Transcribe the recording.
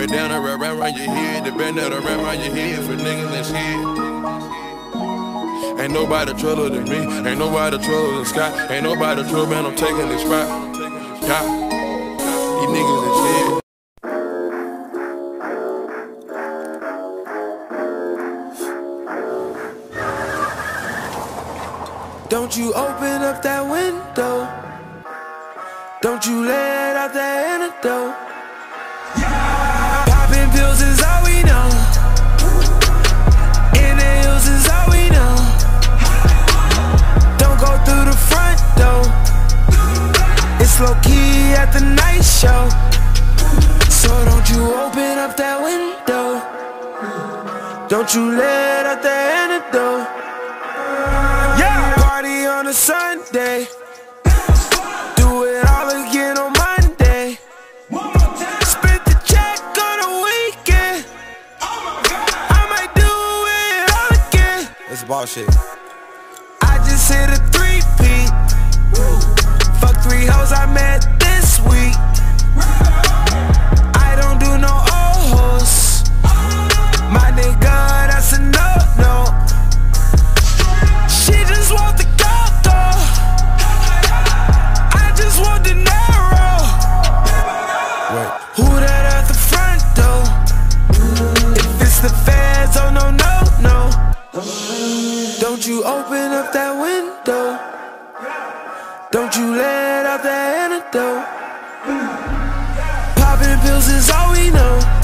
Bandana wrap around your head, the bandana wrap around your head for niggas. Ain't nobody trouble than me, ain't nobody trouble than Scott, ain't nobody trouble, man, I'm taking this spot. Yeah, these niggas is here. Don't you open up that window. Don't you let out that antidote. Pills is all we know. In the hills is all we know. Don't go through the front door. It's low key at the night show. So don't you open up that window. Don't you let out the antidote. It's bullshit. I just hit a three you open up that window. Don't you let out the antidote. Popping pills is all we know.